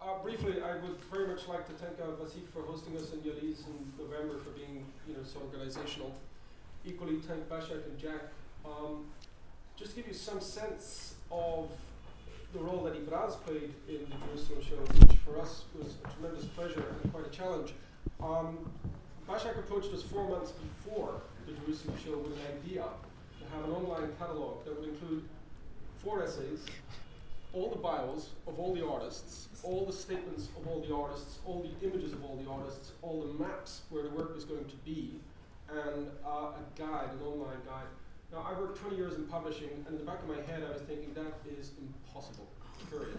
Uh, briefly, I would very much like to thank uh, Vasif for hosting us in Yaliz in November for being, you know, so organizational. Equally, thank Başak and Jack. Um, just to give you some sense of the role that Ibraaz played in the Jerusalem show, which for us was a tremendous pleasure and quite a challenge. Um, Başak approached us four months before the Jerusalem show with an idea to have an online catalog that would include four essays, all the bios of all the artists, all the statements of all the artists, all the images of all the artists, all the maps where the work is going to be, and uh, a guide, an online guide. Now, I worked 20 years in publishing, and in the back of my head, I was thinking that is impossible, period.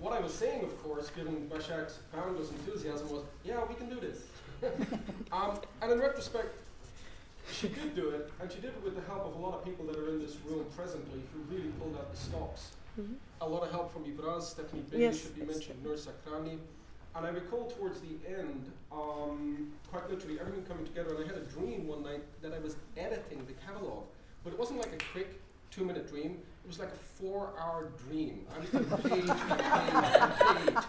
What I was saying, of course, given Başak's boundless enthusiasm, was, yeah, we can do this. um, and in retrospect, she did do it, and she did it with the help of a lot of people that are in this room presently who really pulled out the stops. Mm-hmm. A lot of help from Ibraaz, Stephanie Bailey yes, should be mentioned, Nur Sakrani. And I recall towards the end, um, quite literally, everything coming together. And I had a dream one night that I was editing the catalog, but it wasn't like a quick two minute dream. It was like a four hour dream. I was doing page by page by page,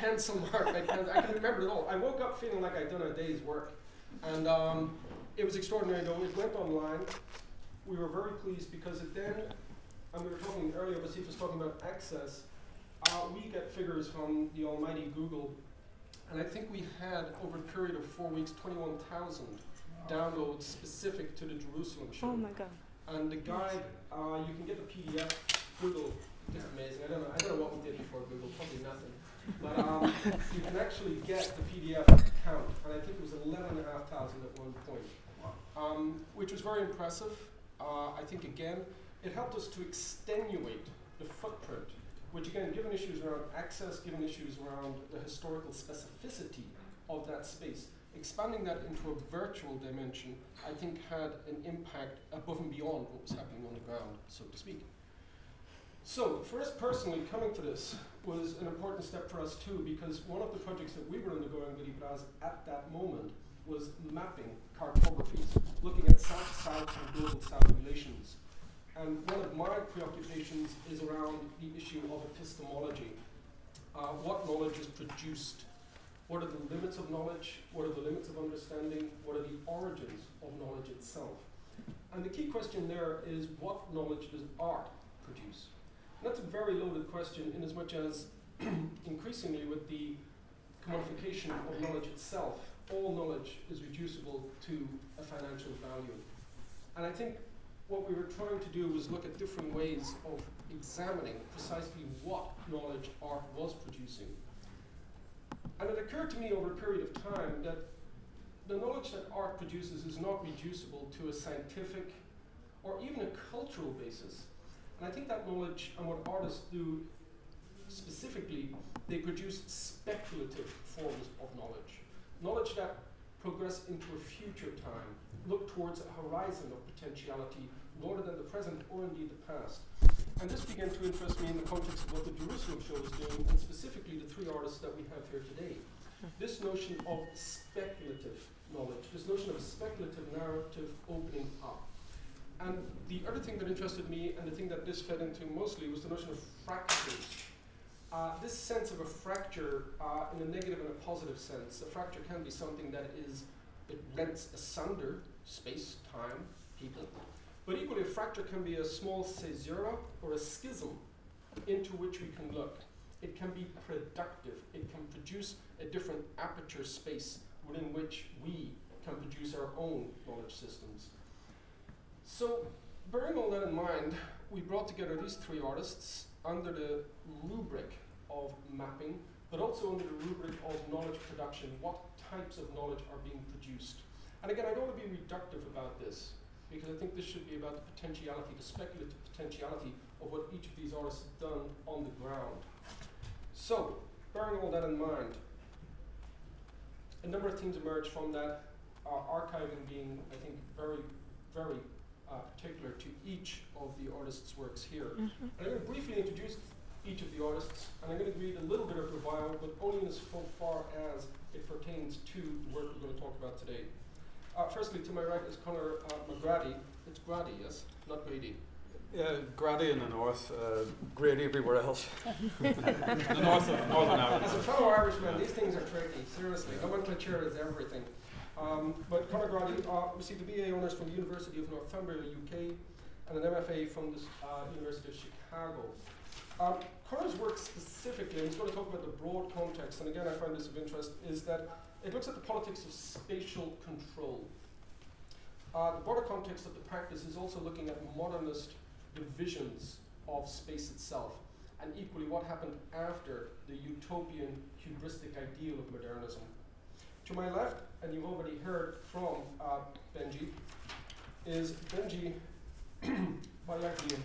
pencil mark by pencil. I can remember it all. I woke up feeling like I'd done a day's work. And um, it was extraordinary though. It went online. We were very pleased because it then, and we were talking earlier, Vasif was talking about access. Uh, we get figures from the almighty Google, and I think we had, over a period of four weeks, 21,000 downloads specific to the Jerusalem show. Oh my God. And the guide, uh, you can get the PDF. Google is amazing. I don't know. I don't know what we did before Google. Probably nothing. But um, you can actually get the PDF count, and I think it was 11,500 at one point um, which was very impressive. Uh, I think, again, it helped us to extenuate the footprint, which, again, given issues around access, given issues around the historical specificity of that space, expanding that into a virtual dimension, I think, had an impact above and beyond what was happening on the ground, so to speak. So, for us personally, coming to this was an important step for us too, because one of the projects that we were undergoing with Ibraaz at that moment was mapping cartographies, looking at South-South and global-South relations. And one of my preoccupations is around the issue of epistemology. Uh, what knowledge is produced? What are the limits of knowledge? What are the limits of understanding? What are the origins of knowledge itself? And the key question there is what knowledge does art produce? And that's a very loaded question in as much as increasingly with the commodification of knowledge itself, all knowledge is reducible to a financial value. And I think what we were trying to do was look at different ways of examining precisely what knowledge art was producing. And it occurred to me over a period of time that the knowledge that art produces is not reducible to a scientific or even a cultural basis. And I think that knowledge and what artists do specifically, they produce speculative forms of knowledge knowledge that progress into a future time, look towards a horizon of potentiality rather than the present or indeed the past. And this began to interest me in the context of what the Jerusalem show is doing, and specifically the three artists that we have here today. This notion of speculative knowledge, this notion of a speculative narrative opening up. And the other thing that interested me, and the thing that this fed into mostly, was the notion of fractures uh, this sense of a fracture uh, in a negative and a positive sense, a fracture can be something that is, it rents asunder space, time, people. But equally, a fracture can be a small caesura or a schism into which we can look. It can be productive. It can produce a different aperture space within which we can produce our own knowledge systems. So, bearing all that in mind, we brought together these three artists under the rubric of mapping, but also under the rubric of knowledge production, what types of knowledge are being produced. And again, I don't want to be reductive about this, because I think this should be about the potentiality, the speculative potentiality of what each of these artists have done on the ground. So, bearing all that in mind, a number of themes emerge from that, uh, archiving being, I think, very, very uh, particular to each of the artists' works here. Mm -hmm. And I'm going to briefly introduce each of the artists, and I'm going to read a little bit of their bio, but only as far as it pertains to the work we're going to talk about today. Uh, firstly, to my right is Conor uh, McGrady. It's Grady, yes, not Grady. Yeah, Grady in the north, uh, Grady everywhere else. the north of Northern Ireland. As a fellow Irishman, these things are tricky, seriously. Nomenclature is everything. Um, but Conor Grady uh, received a BA honours from the University of Northumbria, UK, and an MFA from the uh, University of Chicago. Um, Conor's work specifically, and he's going to talk about the broad context, and again I find this of interest, is that it looks at the politics of spatial control. Uh, the broader context of the practice is also looking at modernist divisions of space itself, and equally what happened after the utopian hubristic ideal of modernism. To my left, and you've already heard from uh, Benji, is Benji Boyadgian.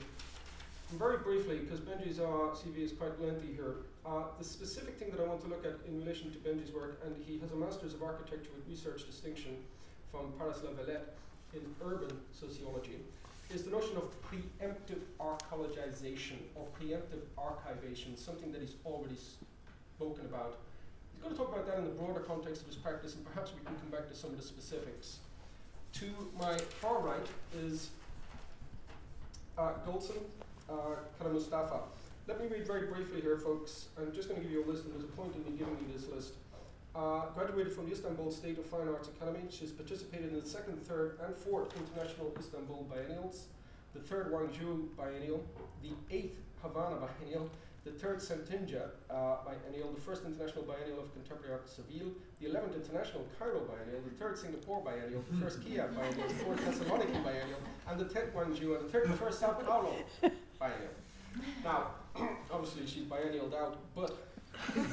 Very briefly, because Benji's uh, CV is quite lengthy here, uh, the specific thing that I want to look at in relation to Benji's work, and he has a Master's of Architecture with Research Distinction from Paris La Villette in urban sociology, is the notion of preemptive archaeologization or preemptive archivation, something that he's already spoken about. He's going to talk about that in the broader context of his practice, and perhaps we can come back to some of the specifics. To my far right is uh, Gülsün uh, Mustafa. Let me read very briefly here, folks. I'm just going to give you a list, and there's a point in me giving you this list. Uh, graduated from the Istanbul State of Fine Arts Academy. She's participated in the second, third, and fourth International Istanbul Biennials, the third Gwangju Biennial, the eighth Havana Biennial, the third Cetinje uh, Biennial, the first International Biennial of Contemporary Art Seville, the 11th International Cairo Biennial, the third Singapore Biennial, the first Kiev Biennial, the fourth Thessaloniki Biennial, and the 10th Gwangju, and the 31st Sao Paulo Biennial. Now, obviously she's biennialed out, but you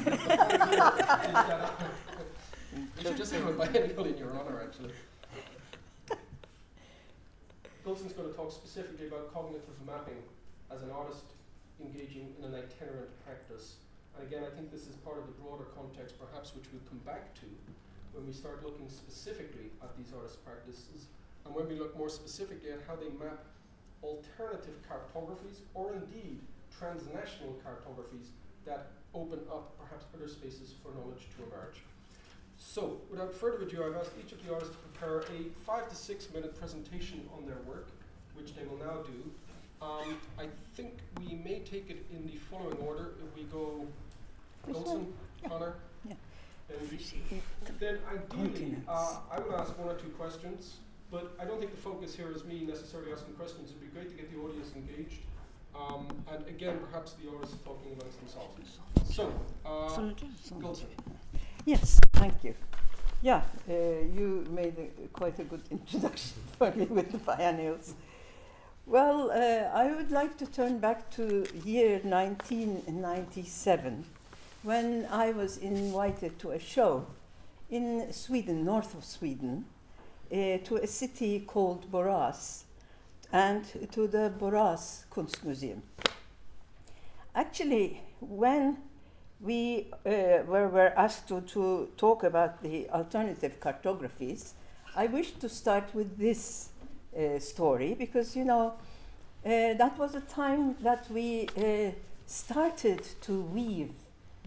should just have a biennial in your honor, actually. Gülsün's going to talk specifically about cognitive mapping as an artist engaging in an itinerant practice. And again, I think this is part of the broader context, perhaps, which we'll come back to when we start looking specifically at these artist practices, and when we look more specifically at how they map alternative cartographies, or indeed transnational cartographies that open up perhaps other spaces for knowledge to emerge. So, without further ado, I've asked each of the artists to prepare a five to six minute presentation on their work, which they will now do. Um, I think we may take it in the following order. If we go Gülsün, yeah. Conor, yeah. then ideally, uh, I would ask one or two questions, but I don't think the focus here is me necessarily asking questions. It'd be great to get the audience engaged. Um, and again, perhaps the artists talking amongst themselves. So, uh, Yes, thank you. Yeah, uh, you made a, quite a good introduction for me with the biennials. Well, uh, I would like to turn back to year 1997 when I was invited to a show in Sweden, north of Sweden, to a city called Borås and to the Borås Kunstmuseum. Actually, when we uh, were, were, asked to, to talk about the alternative cartographies, I wish to start with this uh, story because, you know, uh, that was a time that we started to weave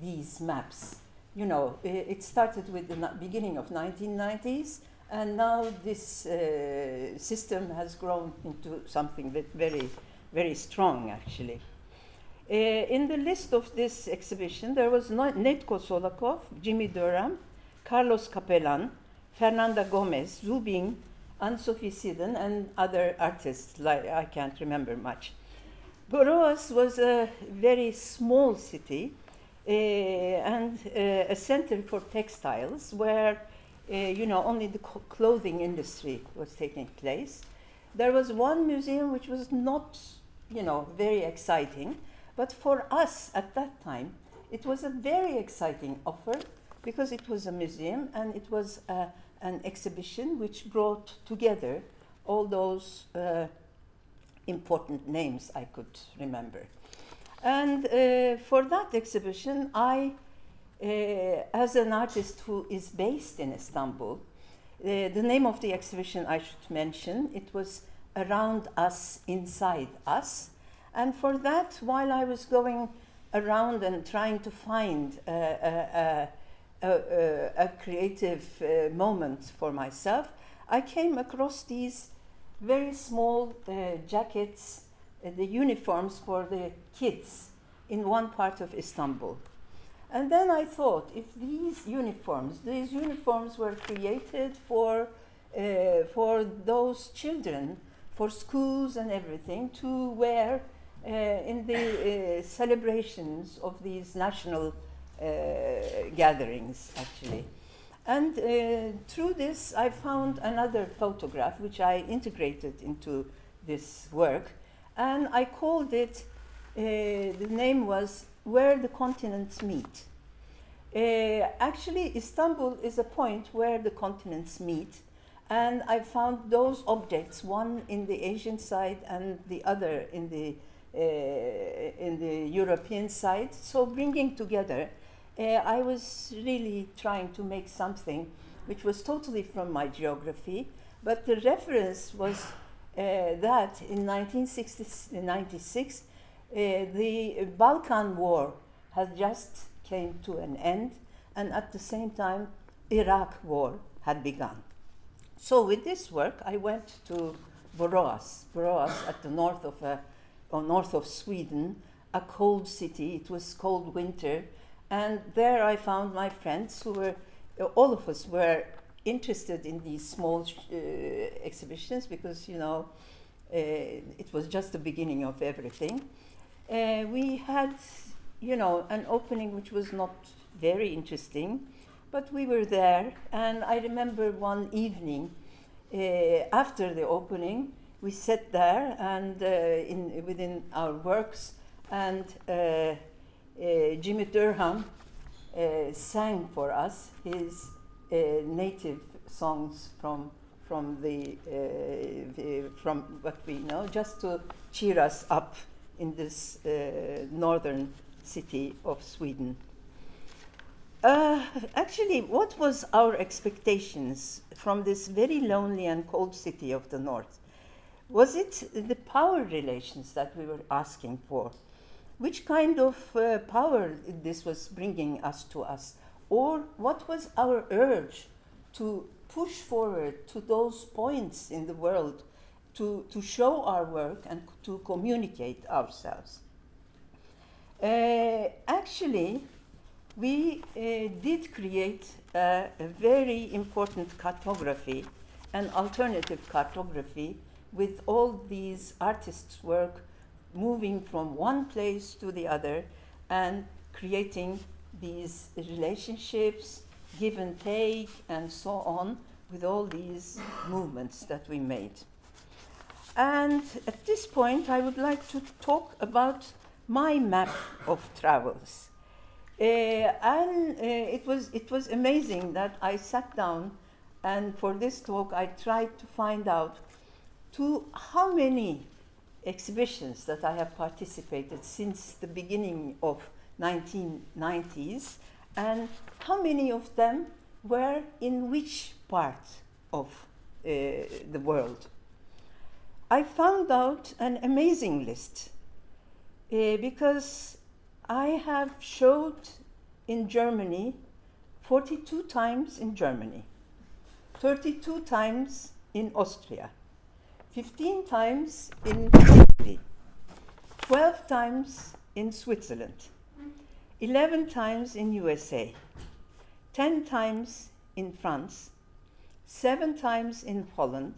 these maps. You know, it started with the beginning of 1990s and now this uh, system has grown into something very, very strong, actually. Uh, in the list of this exhibition, there was Nedko Solakov, Jimmy Durham, Carlos Capellan, Fernanda Gomez, Zubin, Ann-Sofi Sidén, and other artists, like I can't remember much. Borås was a very small city uh, and uh, a center for textiles where uh, you know, only the clothing industry was taking place. There was one museum which was not, you know, very exciting, but for us at that time, it was a very exciting offer because it was a museum and it was uh, an exhibition which brought together all those uh, important names I could remember. And uh, for that exhibition, I as an artist who is based in Istanbul, uh, the name of the exhibition I should mention, it was Around Us, Inside Us. And for that, while I was going around and trying to find uh, a, a, a, a, creative uh, moment for myself, I came across these very small uh, jackets the uniforms for the kids in one part of Istanbul. And then I thought, if these uniforms, these uniforms were created for, uh, for those children, for schools and everything, to wear uh, in the uh, celebrations of these national uh, gatherings, actually. And uh, through this, I found another photograph which I integrated into this work, and I called it, uh, the name was Where the Continents Meet. Uh, actually, Istanbul is a point where the continents meet, and I found those objects, one in the Asian side and the other in the, uh, in the European side. So, bringing together, uh, I was really trying to make something which was totally from my geography, but the reference was uh, that in 1996, uh, the Balkan War had just came to an end, and at the same time, Iraq War had begun. So with this work, I went to Borås, Borås at the north of, uh, or north of Sweden, a cold city. It was cold winter, and there I found my friends who were, uh, all of us were interested in these small uh, exhibitions because you know uh, it was just the beginning of everything. Uh, we had, you know, an opening which was not very interesting, but we were there, and I remember one evening uh, after the opening, we sat there and uh, in within our works, and uh, uh, Jimmy Durham sang for us his native songs from from the, the, from what we know, just to cheer us up in this northern city of Sweden. Uh, actually, what was our expectations from this very lonely and cold city of the north? Was it the power relations that we were asking for? Which kind of uh, power this was bringing us to us? Or what was our urge to push forward to those points in the world to, to show our work and to communicate ourselves? Uh, actually, we uh, did create a, a, very important cartography, an alternative cartography, with all these artists' work moving from one place to the other and creating these relationships, give and take, and so on, with all these movements that we made. And at this point, I would like to talk about my map of travels. Uh, and uh, it, was, it was amazing that I sat down and for this talk I tried to find out to how many exhibitions that I have participated since the beginning of 1990s and how many of them were in which part of uh, the world. I found out an amazing list uh, because I have showed in Germany 42 times in Germany, 32 times in Austria, 15 times in Italy, 12 times in Switzerland, 11 times in USA, 10 times in France, 7 times in Holland,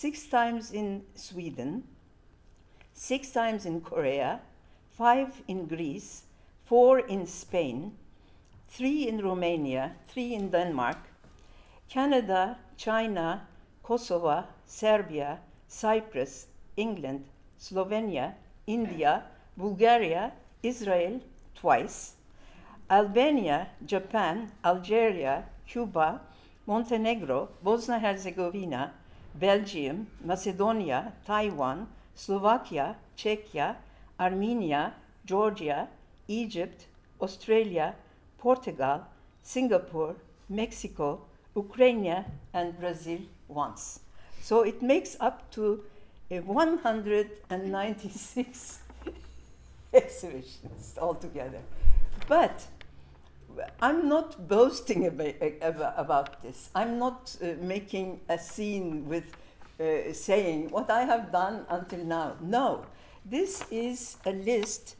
6 times in Sweden, 6 times in Korea, five in Greece, four in Spain, three in Romania, three in Denmark, Canada, China, Kosovo, Serbia, Cyprus, England, Slovenia, India, Bulgaria, Israel twice, Albania, Japan, Algeria, Cuba, Montenegro, Bosnia Herzegovina, Belgium, Macedonia, Taiwan, Slovakia, Czechia, Armenia, Georgia, Egypt, Australia, Portugal, Singapore, Mexico, Ukraine, and Brazil once. So it makes up to uh, 196 exhibitions altogether. But I'm not boasting about, this. I'm not uh, making a scene with uh, saying what I have done until now. No, this is a list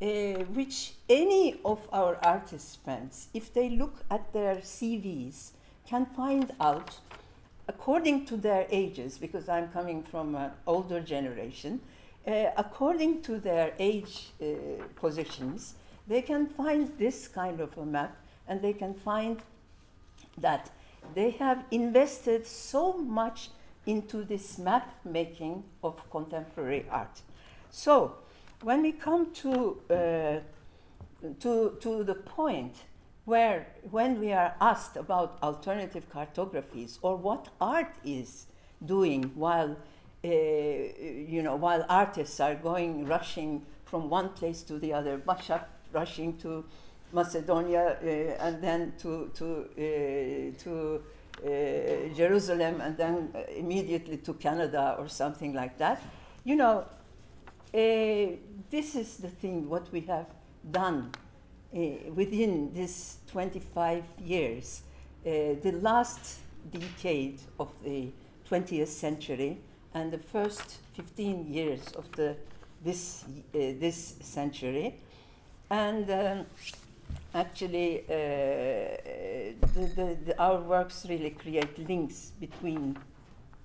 uh, which any of our artist friends, if they look at their CVs, can find out according to their ages, because I'm coming from an older generation, uh, according to their age uh, positions, they can find this kind of a map and they can find that they have invested so much into this map making of contemporary art. So, when we come to, uh, to, to the point where, when we are asked about alternative cartographies or what art is doing while, uh, you know, while artists are going, rushing from one place to the other, Başak rushing to Macedonia uh, and then to, to, uh, to uh, Jerusalem and then uh, immediately to Canada or something like that. You know, uh, this is the thing what we have done uh, within this 25 years, uh, the last decade of the 20th century and the first 15 years of the, this, this century. And um, actually, uh, the, the, the, our works really create links between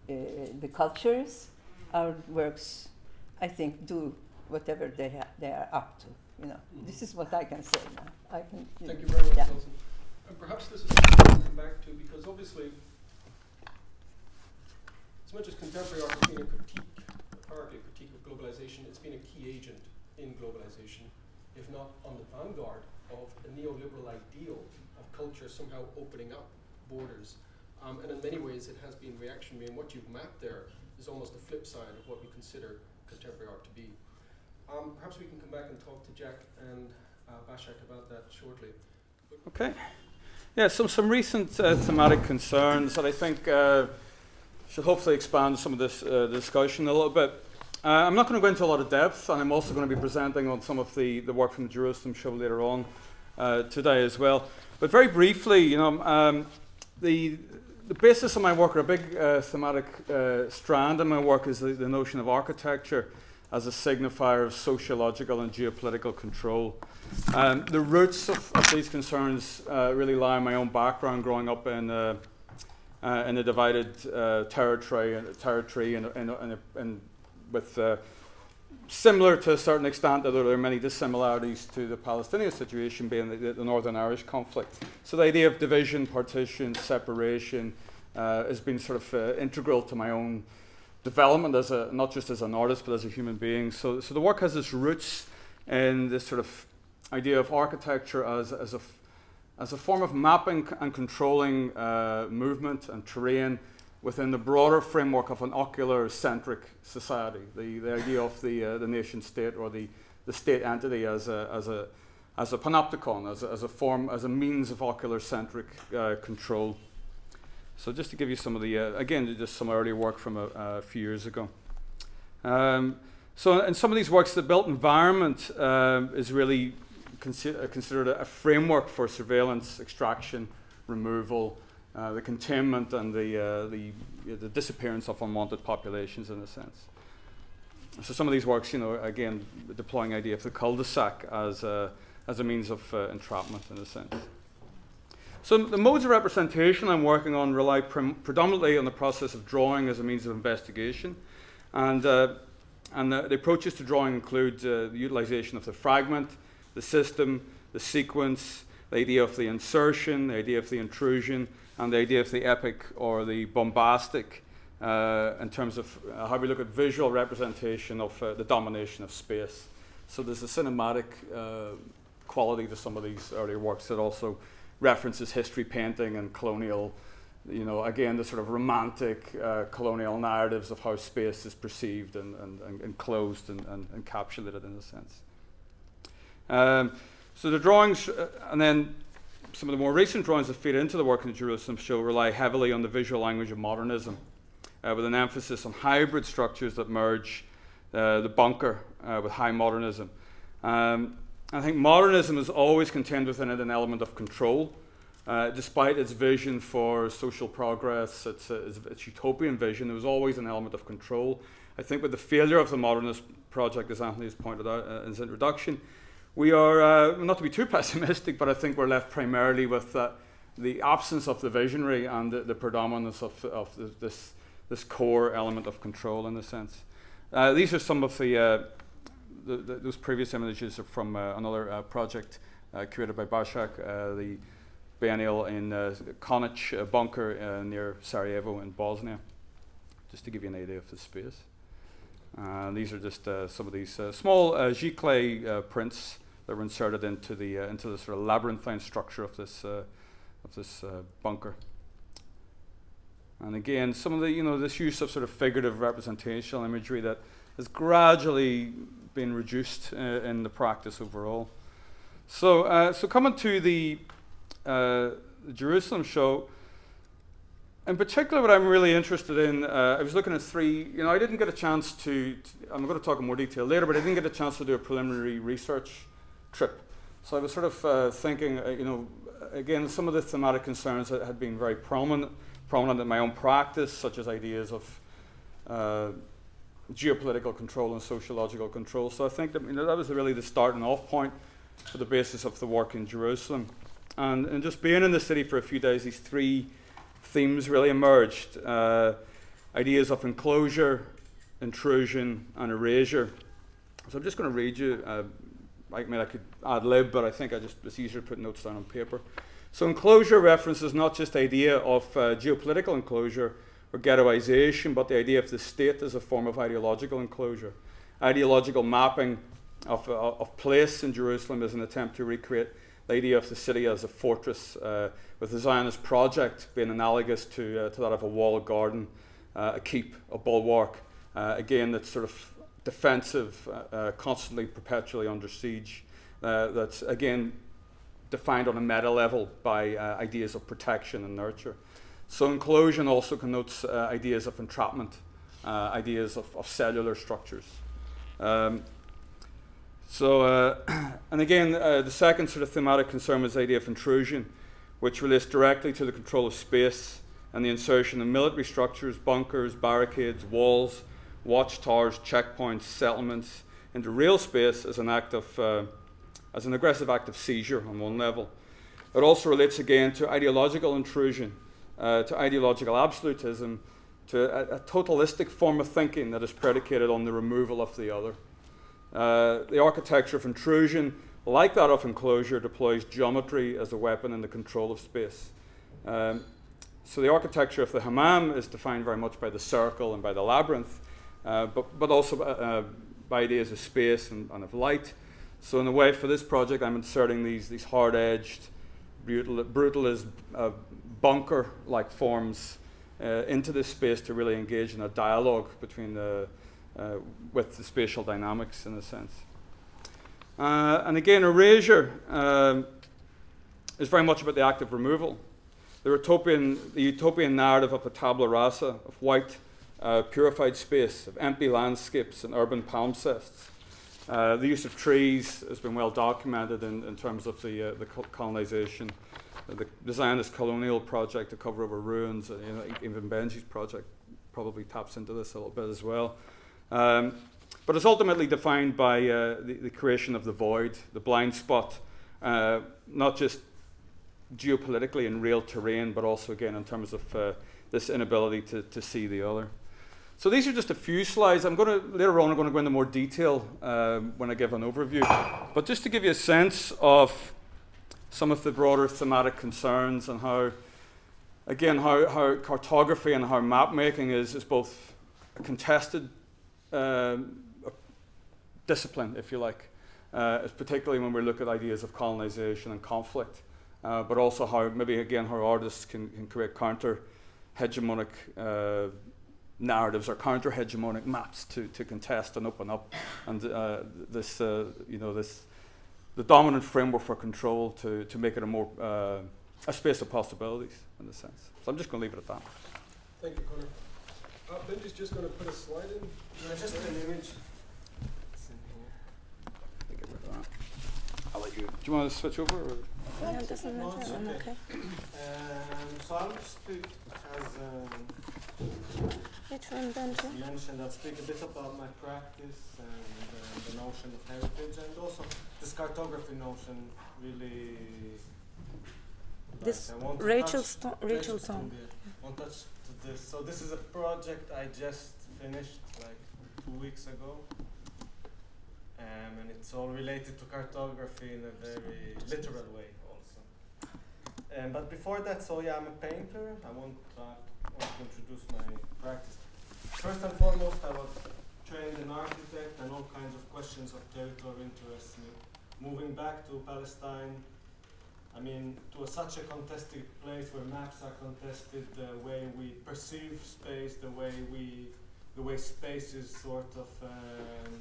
uh, the cultures. Our works I think, do whatever they, ha- they are up to. You know, mm-hmm. this is what I can say now. I can. Thank you very much, yeah. Nelson. And perhaps this is something to come back to because obviously, as much as contemporary art has been a critique, partly a critique of globalization, it's been a key agent in globalization, if not on the vanguard of a neoliberal ideal of culture somehow opening up borders. Um, and in many ways, it has been reactionary. And what you've mapped there is almost the flip side of what we consider contemporary art to be. Um, perhaps we can come back and talk to Jack and uh, Başak about that shortly. Okay. Yeah, so some recent uh, thematic concerns that I think uh, should hopefully expand some of this uh, discussion a little bit. Uh, I'm not going to go into a lot of depth, and I'm also going to be presenting on some of the, the work from the Jerusalem show later on uh, today as well. But very briefly, you know, um, the the basis of my work, or a big uh, thematic uh, strand in my work, is the, the, notion of architecture as a signifier of sociological and geopolitical control. Um, the roots of, of these concerns uh, really lie in my own background growing up in, uh, uh, in a divided uh, territory, territory and, and, and, and with similar to a certain extent, although there are many dissimilarities to the Palestinian situation being the, the Northern Irish conflict. So the idea of division, partition, separation uh, has been sort of uh, integral to my own development as a not just as an artist but as a human being. So, so the work has its roots in this sort of idea of architecture as, as a as a form of mapping and controlling uh, movement and terrain within the broader framework of an ocular-centric society, the, the idea of the, uh, the nation state or the, the state entity as a, as a, as a panopticon, as a, as a form, as a means of ocular-centric uh, control. So just to give you some of the, uh, again, just some earlier work from a, a few years ago. Um, so in some of these works, the built environment um, is really consi uh, considered a, a framework for surveillance, extraction, removal, uh, the containment and the, uh, the, the disappearance of unwanted populations in a sense. So some of these works, you know, again, deploying idea of the cul-de-sac as a, as a means of uh, entrapment in a sense. So the modes of representation I'm working on rely predominantly on the process of drawing as a means of investigation. And, uh, and the, the, approaches to drawing include the utilization of the fragment, the system, the sequence, the idea of the insertion, the idea of the intrusion, and the idea of the epic or the bombastic uh, in terms of uh, how we look at visual representation of uh, the domination of space. So there's a cinematic uh, quality to some of these earlier works that also references history painting and colonial, you know, again, the sort of romantic uh, colonial narratives of how space is perceived and, and, and enclosed and, and, encapsulated in a sense. Um, so the drawings, uh, and then some of the more recent drawings that feed into the work in the Jerusalem show rely heavily on the visual language of modernism, uh, with an emphasis on hybrid structures that merge uh, the bunker uh, with high modernism. Um, I think modernism has always contained within it an element of control, Uh, despite its vision for social progress, its, its, utopian vision, there was always an element of control. I think with the failure of the modernist project, as Anthony has pointed out in his introduction, we are, uh, not to be too pessimistic, but I think we're left primarily with the absence of the visionary and the, the predominance of, of the, this, this core element of control in a sense. Uh, these are some of the, uh, the, those previous images from uh, another uh, project uh, created by Başak, the biennial in uh, Konjic bunker near Sarajevo in Bosnia, just to give you an idea of the space. these are just some of these small uh, giclée prints that were inserted into the into the sort of labyrinthine structure of this of this uh, bunker. And again, some of the, you know, this use of sort of figurative representational imagery that has gradually been reduced uh, in the practice overall. So, uh, so coming to the, uh, the, Jerusalem show, in particular, what I'm really interested in, uh, I was looking at three, you know, I didn't get a chance to, to, I'm going to talk in more detail later, but I didn't get a chance to do a preliminary research trip. So I was sort of uh, thinking, uh, you know, again, some of the thematic concerns that had been very prominent, prominent in my own practice, such as ideas of uh, geopolitical control and sociological control. So I think that, you know, that was really the starting off point for the basis of the work in Jerusalem. And, and just being in the city for a few days, these three themes really emerged. Uh, ideas of enclosure, intrusion, and erasure. So I'm just going to read you uh, I mean, I could ad lib, but I think I just it's easier to put notes down on paper. So enclosure references not just the idea of uh, geopolitical enclosure or ghettoization, but the idea of the state as a form of ideological enclosure. Ideological mapping of, uh, of place in Jerusalem is an attempt to recreate the idea of the city as a fortress, uh, with the Zionist project being analogous to, uh, to that of a walled garden, uh, a keep, a bulwark. Uh, again, that's sort of defensive, uh, uh, constantly, perpetually under siege. Uh, that's again defined on a meta level by uh, ideas of protection and nurture. So enclosure also connotes uh, ideas of entrapment, uh, ideas of, of, cellular structures. Um, so, and again, the second sort of thematic concern was the idea of intrusion, which relates directly to the control of space and the insertion of military structures, bunkers, barricades, walls, watchtowers, checkpoints, settlements into real space as an act of, uh, as an aggressive act of seizure on one level. It also relates again to ideological intrusion, uh, to ideological absolutism, to a, a, totalistic form of thinking that is predicated on the removal of the other. Uh, the architecture of intrusion, like that of enclosure, deploys geometry as a weapon in the control of space. Um, so the architecture of the hammam is defined very much by the circle and by the labyrinth, but, but also uh, uh, by ideas of space and, and, of light. So in a way, for this project, I'm inserting these, these hard-edged, brutal, brutalist uh, bunker-like forms uh, into this space to really engage in a dialogue between the, with the spatial dynamics, in a sense. and again, erasure um, is very much about the act of removal. The utopian, the utopian narrative of a tabula rasa, of white, uh, purified space, of empty landscapes and urban palimpsests. Uh, the use of trees has been well documented in, in terms of the, uh, the colonization. Uh, the, the Zionist colonial project to cover over ruins, uh, you know, even Benji's project probably taps into this a little bit as well. Um, but it's ultimately defined by uh, the, the, creation of the void, the blind spot, not just geopolitically in real terrain, but also again in terms of this inability to, to see the other. So these are just a few slides. I'm going to, later on, I'm going to go into more detail um, when I give an overview. But just to give you a sense of some of the broader thematic concerns and how, again, how, how cartography and how map making is, is both a contested um, discipline, if you like, uh, particularly when we look at ideas of colonization and conflict, uh, but also how maybe, again, how artists can, can create counter hegemonic uh, narratives or counter-hegemonic maps to, to contest and open up, and uh, this, uh, you know, this, the dominant framework for control to, to make it a more, uh, a space of possibilities in a sense. So I'm just going to leave it at that. Thank you, Conor. Uh, Benji's just going to put a slide in. No, just an image. I'll let you. Do you want to switch over? Or? Yeah, it doesn't No, matter. it's okay. okay. Um, so I'll speak as um, Which one, Benji? mentioned. I'll speak a bit about my practice and uh, the notion of heritage, and also this cartography notion. Really, This to Rachel Stone. Rachel Stone, Stone. yeah. To touch to this. So this is a project I just finished like two weeks ago. Um, and it's all related to cartography in a very literal way also. Um, but before that, so yeah, I'm a painter. I want to, want to introduce my practice. First and foremost, I was trained an architect and all kinds of questions of territory interest me. Moving back to Palestine, I mean, to a, such a contested place where maps are contested, the way we perceive space, the way we, the way space is sort of um,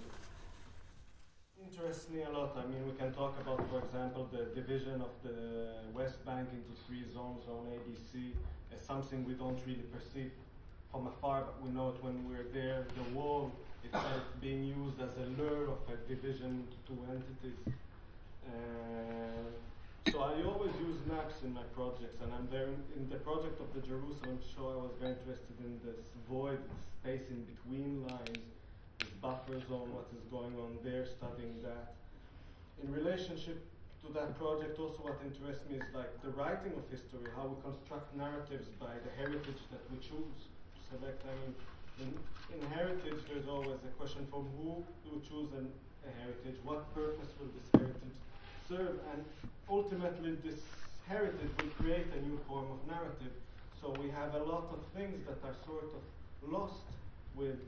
interests me a lot. I mean, we can talk about, for example, the division of the West Bank into three zones, zone A, B, C, as something we don't really perceive from afar, but we know it when we're there. The wall itself being used as a lure of a division into two entities. Uh, so I always use maps in my projects, and I'm very in the project of the Jerusalem show. I was very interested in this void, the space in between lines, this buffer zone, what is going on there, studying that. In relationship to that project, also what interests me is like the writing of history, how we construct narratives by the heritage that we choose to select. I mean, in, in heritage, there's always a question from who do choose an, a heritage, what purpose will this heritage serve, and ultimately this heritage will create a new form of narrative. So we have a lot of things that are sort of lost with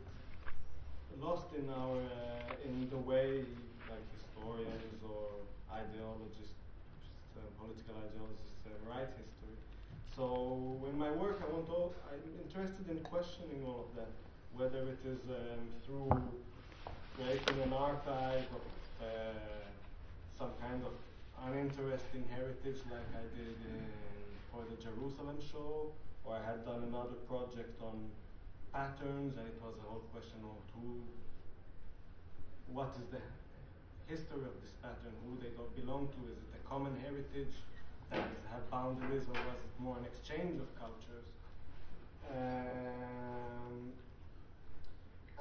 lost in our uh, in the way like historians or ideologists, political ideologists uh, write history. So in my work, I want I'm interested in questioning all of that, whether it is um, through creating an archive of uh, some kind of uninteresting heritage like I did in, for the Jerusalem show, or I had done another project on patterns, and it was a whole question of who, what is the history of this pattern, who they belong to, is it a common heritage that is, have boundaries, or was it more an exchange of cultures? Um,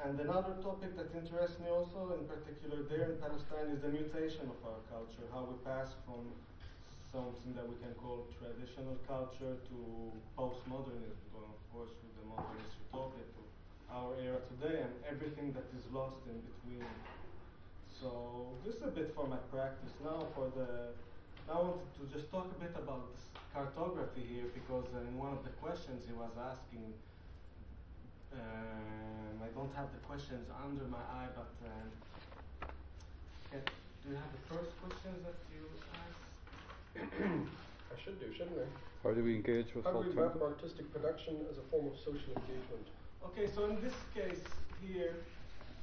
and another topic that interests me also, in particular there in Palestine, is the mutation of our culture, how we pass from something that we can call traditional culture to postmodernism, course with the modernist utopia to our era today, and everything that is lost in between. So this is a bit for my practice now. For the I wanted to just talk a bit about cartography here because in one of the questions he was asking. Um, I don't have the questions under my eye, but um, do you have the first questions that you asked? I should do, shouldn't I? How do we engage with How do we map alternative? artistic production as a form of social engagement? Okay, so in this case here,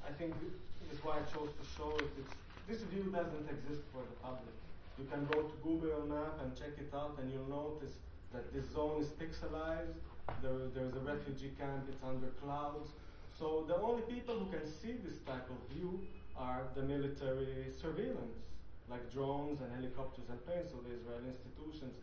I think this is why I chose to show it. It's, this view doesn't exist for the public. You can go to Google Map and check it out, and you'll notice that this zone is pixelized. There, there's a refugee camp. It's under clouds. So the only people who can see this type of view are the military surveillance, like drones and helicopters and planes, so the Israeli institutions.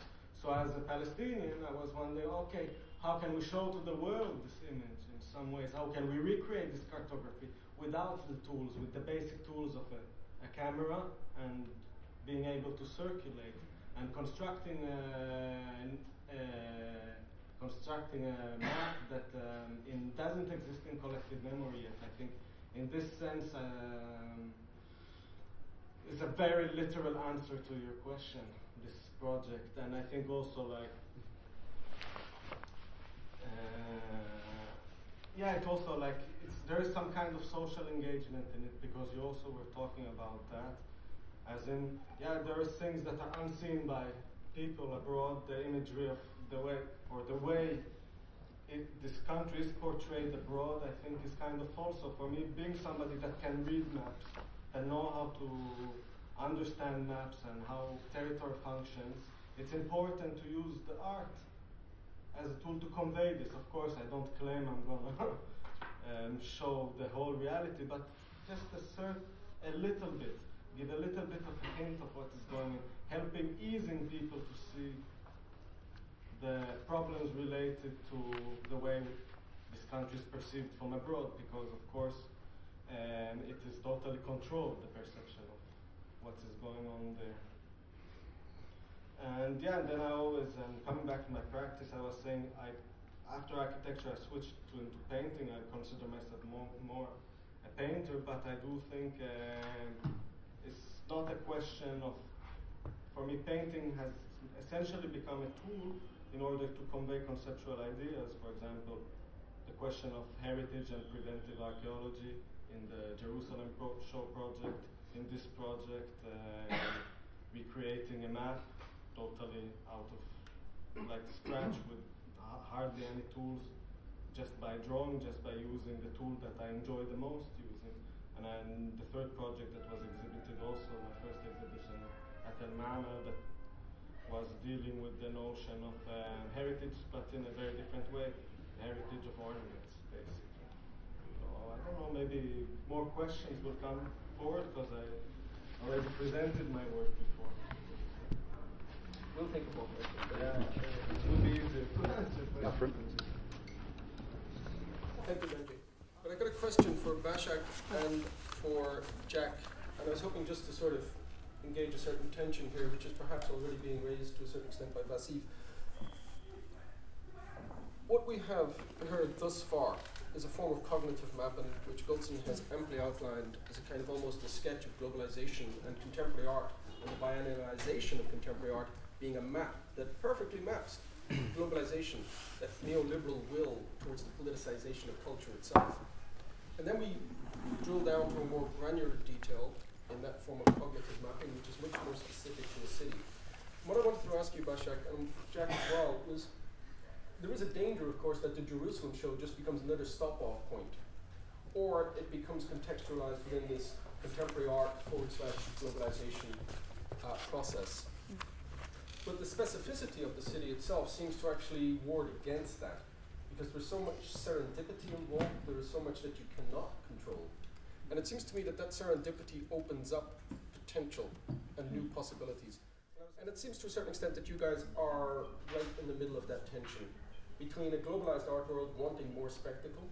So as a Palestinian, I was wondering, okay, how can we show to the world this image in some ways? How can we recreate this cartography without the tools, with the basic tools of a, a camera and being able to circulate and constructing a, a, constructing a map that um, in, doesn't exist in collective memory yet. I think in this sense um, is a very literal answer to your question, this project. And I think also like uh, yeah, it also like there is some kind of social engagement in it because you also were talking about that. As in, yeah, there is things that are unseen by people abroad. The imagery of the way or the way it, this country is portrayed abroad, I think, is kind of also for me being somebody that can read maps and know how to understand maps and how territory functions. It's important to use the art as a tool to convey this. Of course, I don't claim I'm gonna um, show the whole reality, but just assert a little bit. give a little bit of a hint of what is going on, helping easing people to see the problems related to the way this country is perceived from abroad, because of course um, it is totally controlled, the perception of what is going on there. And yeah, and then I always, um, coming back to my practice, I was saying, I, after architecture, I switched to into painting. I consider myself more, more a painter, but I do think uh, it's not a question of, for me, painting has essentially become a tool in order to convey conceptual ideas. For example, the question of heritage and preventive archaeology in the Jerusalem pro show project, in this project, uh, recreating a map totally out of like scratch with hardly any tools, just by drawing, just by using the tool that I enjoy the most using. And then the third project that was exhibited also, my first exhibition at El Ma'mal that was dealing with the notion of uh, heritage, but in a very different way, heritage of ornaments, basically. So I don't know, maybe more questions will come forward because I already presented my work before. We'll take a moment. Yeah, it will be easier to answer Afrin. Thank you, Benji. But I got a question for Başak and for Jack, and I was hoping just to sort of engage a certain tension here, which is perhaps already being raised to a certain extent by Vasif. What we have heard thus far is a form of cognitive mapping, which Gülsün has amply outlined as a kind of almost a sketch of globalization and contemporary art, and the biennialization of contemporary art being a map that perfectly maps globalization, that neoliberal will towards the politicization of culture itself. And then we drill down to a more granular detail in that form of cognitive mapping, which is much more specific to a city. What I wanted to ask you, Başak, and Jack as well, was there is a danger, of course, that the Jerusalem show just becomes another stop-off point, or it becomes contextualized within this contemporary art forward slash globalization uh, process. But the specificity of the city itself seems to actually ward against that, because there's so much serendipity involved, there is so much that you cannot control. And it seems to me that that serendipity opens up potential and new possibilities. And it seems to a certain extent that you guys are right in the middle of that tension between a globalized art world wanting more spectacle,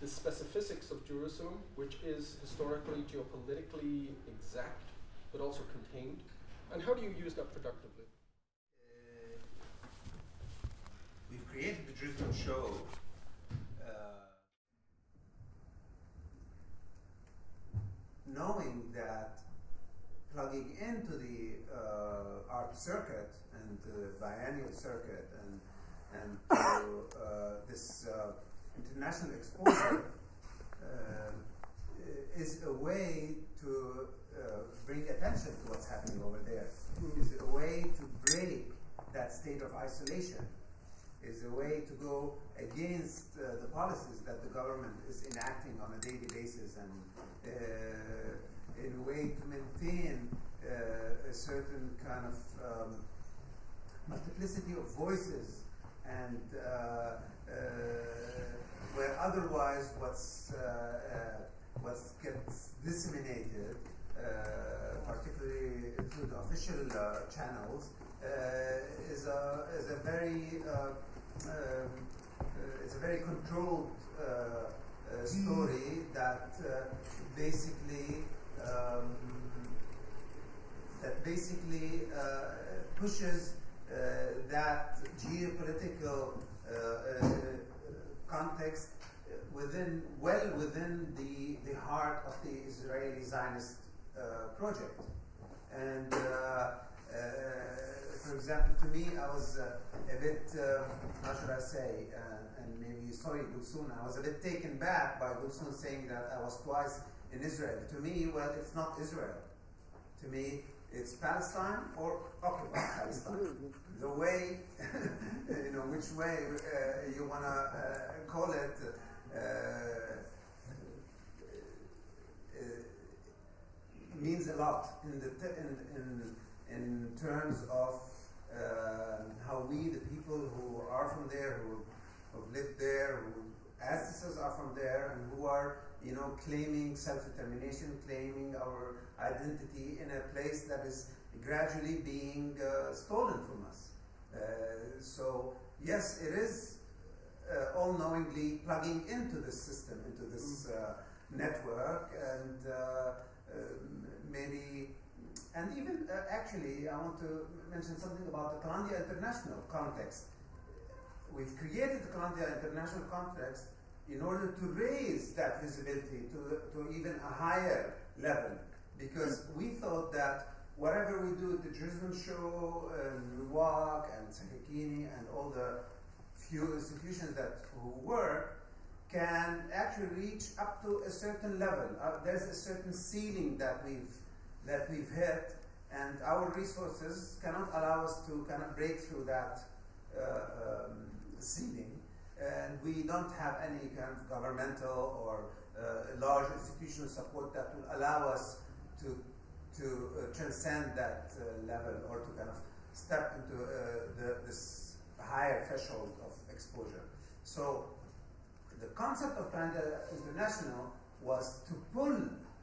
the specifics of Jerusalem, which is historically, geopolitically exact, but also contained. And how do you use that productively? Uh, we've created the Jerusalem show uh, knowing that plugging into the uh, art circuit and the biennial circuit and and to, uh, this uh, international exposure uh, is a way to bring attention to what's happening over there. Is a way to break that state of isolation. Is a way to go against the policies that the government is enacting on a daily basis and in a way to maintain uh, a certain kind of um, multiplicity of voices and uh, uh, where otherwise what's uh, what gets disseminated, particularly through the official channels, is a is a very um, it's a very controlled story that basically um, that basically uh, pushes Uh, that geopolitical uh, uh, context within, well within the, the heart of the Israeli Zionist uh, project. And uh, for example, to me, I was a bit, how should I say, and maybe sorry, Gülsün, I was a bit taken back by Gülsün saying that I was twice in Israel. To me, well, it's not Israel. To me, it's Palestine or occupied Palestine. The way, you know, which way uh, you want to uh, call it, uh, uh, means a lot in, the in, in, in terms of uh, how we, the people who are from there, who have lived there, who ancestors are from there, and who are you know, claiming self-determination, claiming our identity in a place that is gradually being uh, stolen from us. Uh, so yes, it is uh, all-knowingly plugging into this system, into this uh, network, and uh, um, maybe, and even uh, actually, I want to mention something about the Qalandiya International context. We've created the Qalandiya International context in order to raise that visibility to, to even a higher level, because we thought that whatever we do at the Jerusalem Show and Riwaq and Sakakini and all the few institutions that who work can actually reach up to a certain level. Uh, there's a certain ceiling that we've that we've hit, and our resources cannot allow us to kind of break through that uh, um, ceiling. And we don't have any kind of governmental or uh, large institutional support that will allow us to to uh, transcend that uh, level or to kind of step into the, this higher threshold of exposure. So the concept of Panda International was to pull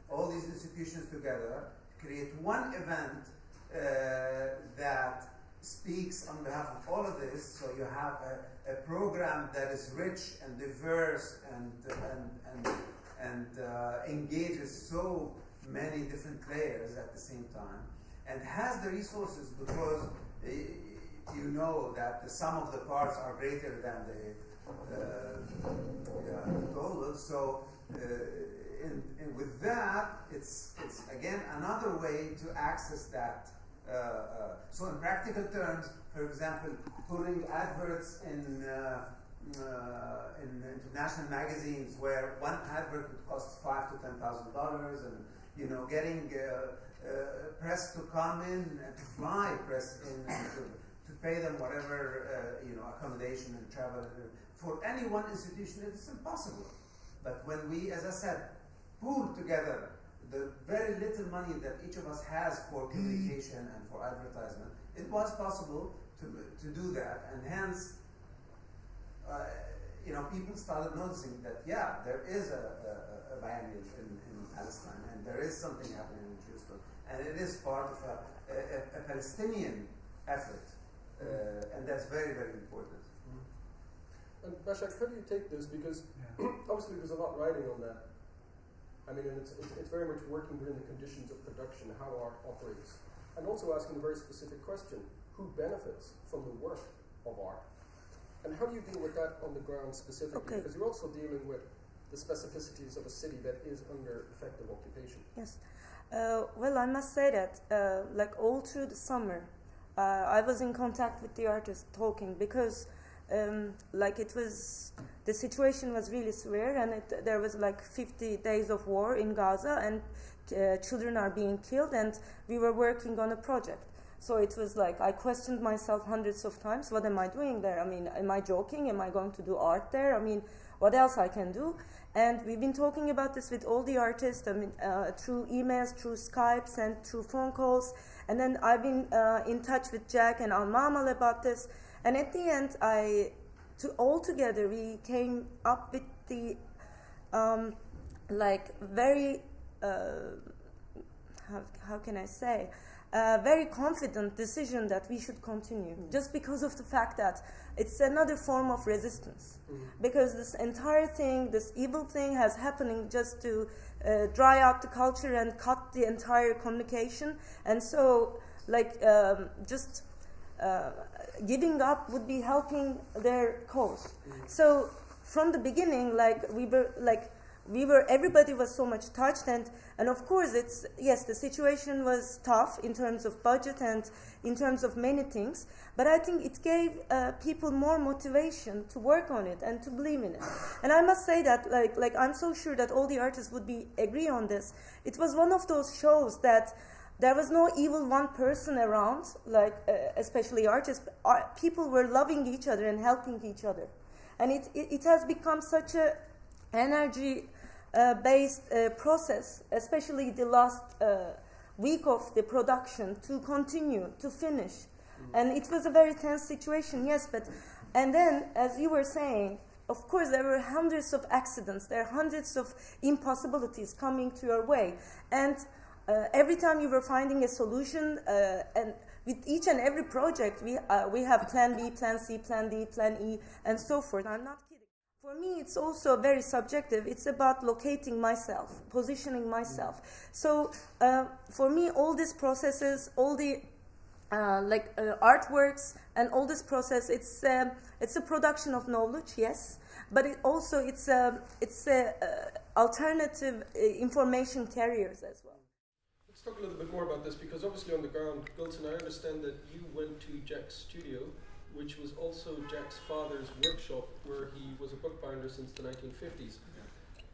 all these institutions together, create one event uh, that speaks on behalf of all of this. So you have a, a program that is rich and diverse and and and, and uh, engages so many different players at the same time, and has the resources because uh, you know that the sum of the parts are greater than the uh, yeah, total. So. Uh, and, and, with that, it's, it's again another way to access that uh, uh, so in practical terms, for example, putting adverts in, uh, uh, in international magazines where one advert would cost five to ten thousand dollars, and you know, getting uh, uh, press to come in to fly press in to, to pay them whatever you know accommodation and travel for any one institution, it's impossible. But when we, as I said, pool together the very little money that each of us has for communication and for advertisement, it was possible to, to do that. And hence, uh, you know, people started noticing that, yeah, there is a, a, a biennial in, in, Palestine, and there is something happening in Jerusalem, and it is part of a, a, a Palestinian effort, uh, and that's very, very important. And Başak, how do you take this? Because yeah. obviously there's a lot riding on that. I mean, and it's, it's, it's, very much working within the conditions of production, how art operates. And also asking a very specific question who benefits from the work of art? And how do you deal with that on the ground specifically? Okay. Because you're also dealing with the specificities of a city that is under effective occupation. Yes. Uh, well, I must say that, uh, like all through the summer, uh, I was in contact with the artists talking because, um, like, it was the situation was really severe, and it, there was like 50 days of war in Gaza, and uh, children are being killed, and we were working on a project. So it was like I questioned myself hundreds of times. What am I doing there? I mean, am I joking? Am I going to do art there? I mean, what else I can do? And we've been talking about this with all the artists. I mean, uh, through emails, through Skypes, and through phone calls. And then I've been uh, in touch with Jack and Al Ma'mal about this. And at the end, I to all together we came up with the um, like very uh, how, how can I say a very confident decision that we should continue mm. just because of the fact that it's another form of resistance mm. because this entire thing this evil thing has happening just to uh, dry out the culture and cut the entire communication and so like um, just uh, giving up would be helping their mm-hmm. So from the beginning, like we were like we were everybody was so much touched and and of course it's yes the situation was tough in terms of budget and in terms of many things but i think it gave uh, people more motivation to work on it and to believe in it and i must say that like like i'm so sure that all the artists would be agree on this it was one of those shows that there was no evil one person around, like uh, especially artists. Art, people were loving each other and helping each other, and it it, it has become such a energy uh, based uh, process, especially the last uh, week of the production to continue to finish, mm. and it was a very tense situation. Yes, but and then as you were saying, of course, there were hundreds of accidents, there are hundreds of impossibilities coming to your way. And uh, every time you were finding a solution, uh, and with each and every project, we, uh, we have plan B, plan C, plan D, plan E, and so forth. I'm not kidding. For me, it's also very subjective. It's about locating myself, positioning myself. So, uh, for me, all these processes, all the uh, like uh, artworks and all this process it's um, it's a production of knowledge yes but it also it's a it's a uh, alternative uh, information carriers as well talk a little bit more about this because obviously on the ground, Gülsün, I understand that you went to Jack's studio, which was also Jack's father's workshop where he was a bookbinder since the 1950s.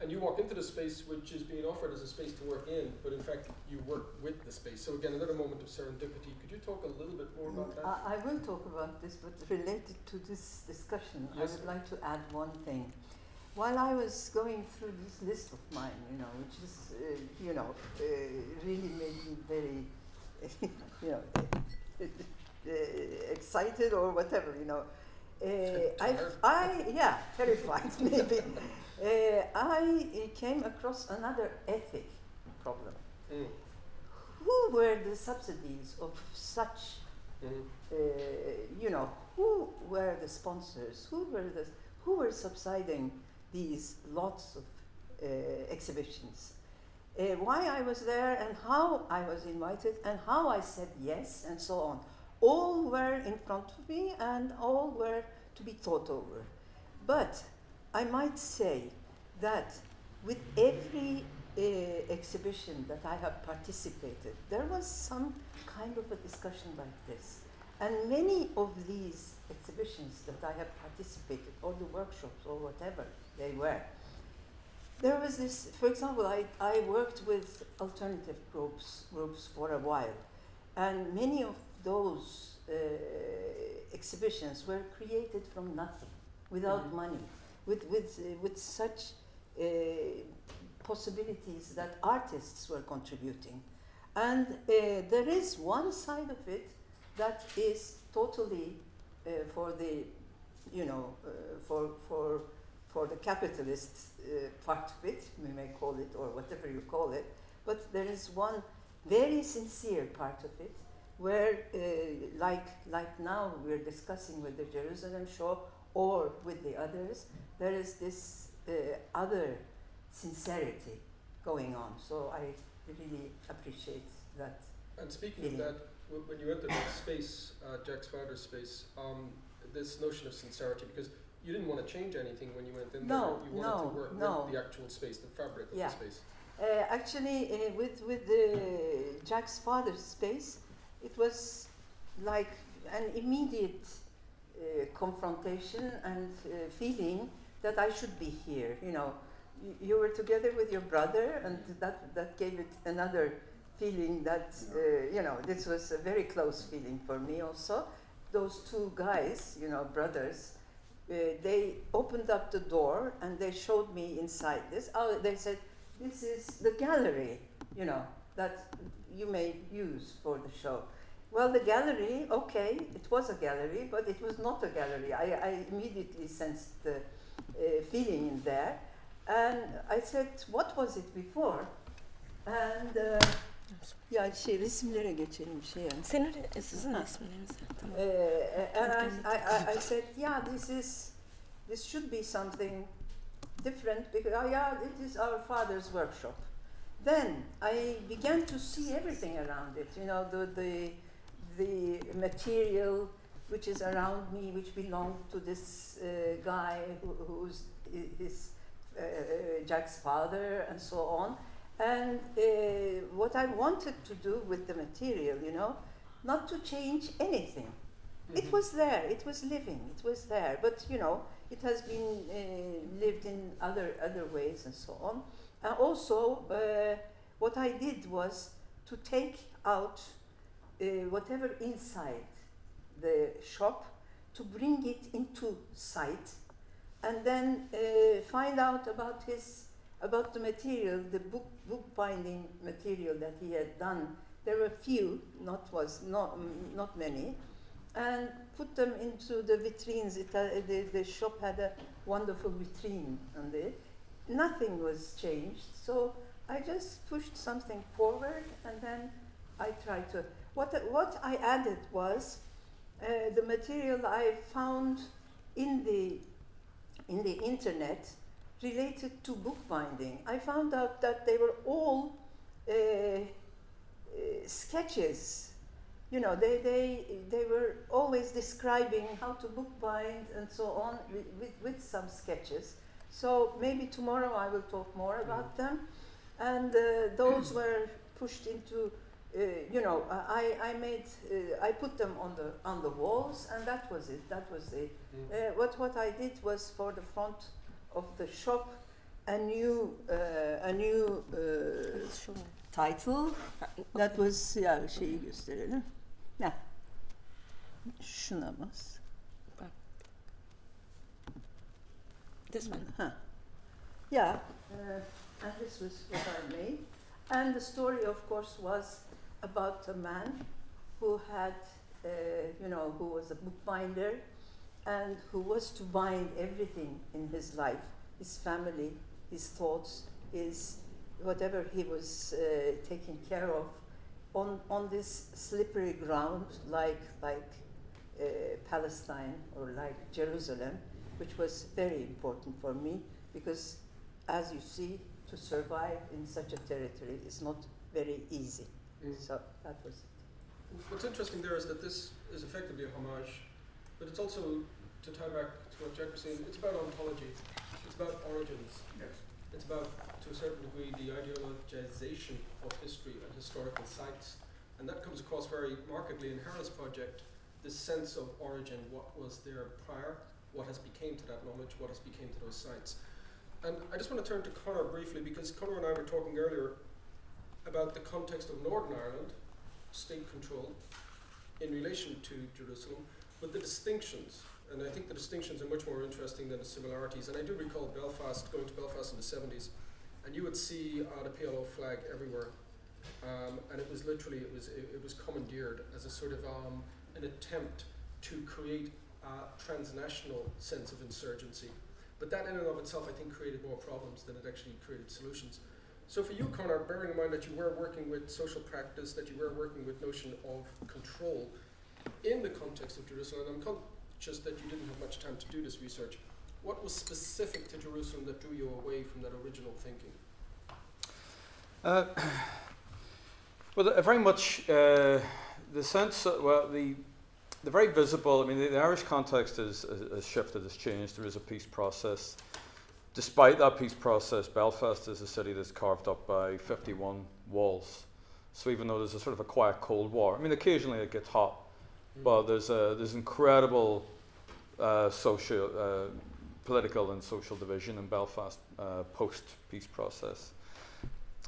And you walk into the space which is being offered as a space to work in, but in fact you work with the space. So again, another moment of serendipity. Could you talk a little bit more about that? Mm, I, I will talk about this, but related to this discussion, I Yes. would like to add one thing. While I was going through this list of mine, you know, which is, uh, you know, uh, really made me very, you know, uh, excited or whatever, you know. Uh, I, I, yeah, terrified maybe. Uh, I came across another ethic problem. Mm. Who were the subsidies of such Mm. uh, you know, who were the sponsors? Who were the who were subsidizing these lots of uh, exhibitions? Uh, why I was there and how I was invited and how I said yes and so on. All were in front of me and all were to be thought over. But I might say that with every uh, exhibition that I have participated, there was some kind of a discussion like this. And many of these exhibitions that I have participated, or the workshops, or whatever they were, there was this, for example, I, I worked with alternative groups, groups for a while, and many of those uh, exhibitions were created from nothing, without Mhm. money, with, with, uh, with such uh, possibilities that artists were contributing. And uh, there is one side of it that is totally uh, for the, you know, uh, for, for, for the capitalist uh, part of it, we may call it, or whatever you call it, but there is one very sincere part of it where, uh, like, like now we're discussing with the Jerusalem show or with the others, there is this uh, other sincerity going on. So I really appreciate that. And speaking feeling. of that, when you entered that space, uh, Jack's father's space, um, this notion of sincerity, because you didn't want to change anything when you went in No, there. You wanted no, to work no. with the actual space, the fabric of the space. Uh, actually, uh, with with the Jack's father's space, it was like an immediate uh, confrontation and uh, feeling that I should be here. You know, you, you were together with your brother, and that that gave it another feeling that uh, you know this was a very close feeling for me also. Those two guys, you know, brothers. Uh, they opened up the door and they showed me inside this. Oh, they said, this is the gallery, you know, that you may use for the show. Well, the gallery, okay, it was a gallery, but it was not a gallery. I, I immediately sensed the uh, feeling in there. And I said, what was it before? And uh, Ya şey resimlere geçelim şey yani. Senin sizin resimleriniz. Tamam. Uh, and I, I, I, I said, yeah, this is, this should be something different because, oh yeah, it is our father's workshop. Then I began to see everything around it, you know, the, the, the material which is around me, which belonged to this uh, guy who, who's his, uh, Jack's father and so on. And uh, what I wanted to do with the material, you know, not to change anything. It was there, it was living, it was there, but you know, it has been uh, lived in other, other ways and so on. And also, uh, what I did was to take out uh, whatever inside the shop to bring it into sight and then uh, find out about his about the material the book book binding material that he had done there were few not was not not many and put them into the vitrines it, uh, the, the shop had a wonderful vitrine on it. Nothing was changed, so I just pushed something forward and then I tried to. What, what I added was uh, the material I found in the, in the internet related to bookbinding. I found out that they were all uh, uh, sketches. You know, they, they, they were always describing how to bookbind and so on with, with, with some sketches. So maybe tomorrow I will talk more about them. And uh, those were pushed into uh, you know, I, I made, uh, I put them on the on the walls, and that was it. That was it. Mm. Uh, what what I did was for the front of the shop, a new uh, a new uh, title. That was ya şeyi gösterelim. Ne? Şuna bas. This one. Huh. Yeah, uh, and this was what I made. And the story, of course, was about a man who had, uh, you know, who was a bookbinder and who was to bind everything in his life his family, his thoughts, his whatever he was uh, taking care of on, on this slippery ground like, like uh, Palestine or like Jerusalem, which was very important for me because, as you see, to survive in such a territory is not very easy. Mm. So that was it. What's interesting there is that this is effectively a homage, but it's also, to tie back to what Jack was saying, it's about ontology, it's about origins. Yes. It's about, to a certain degree, the ideologization of history and historical sites. And that comes across very markedly in Hera's project, this sense of origin, what was there prior, what has became to that knowledge, what has became to those sites. And I just want to turn to Conor briefly, because Conor and I were talking earlier about the context of Northern Ireland, state control, in relation to Jerusalem, but the distinctions. And I think the distinctions are much more interesting than the similarities. And I do recall Belfast, going to Belfast in the 70s, and you would see uh, the PLO flag everywhere. Um, and it was literally, it was, it, it was commandeered as a sort of um, an attempt to create a transnational sense of insurgency. But that in and of itself, I think, created more problems than it actually created solutions. So for you, Conor, bearing in mind that you were working with social practice, that you were working with notion of control in the context of Jerusalem, I'm conscious that you didn't have much time to do this research. What was specific to Jerusalem that drew you away from that original thinking? Uh, well, very much uh, the sense, uh, well, the, the very visible, I mean, the, the Irish context has, has shifted, has changed. There is a peace process. Despite that peace process, Belfast is a city that's carved up by 51 walls. So even though there's a sort of a quiet Cold War, I mean, occasionally it gets hot, but there's a, there's incredible uh, social, uh, political and social division in Belfast uh, post peace process.